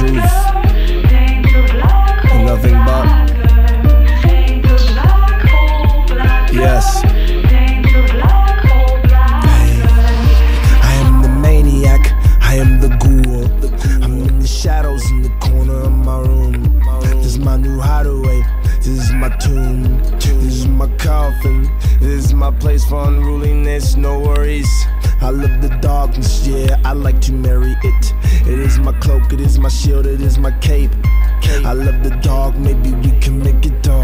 truth. Nothing but. Yes. I am the maniac, I am the ghoul. I'm in the shadows in the corner of my room. This is my new hideaway, this is my tomb, this is my coffin, this is my place for unruliness, no worries. I love the darkness, yeah, I like to marry it. It is my cloak, it is my shield, it is my cape. I love the dark, maybe we can make it a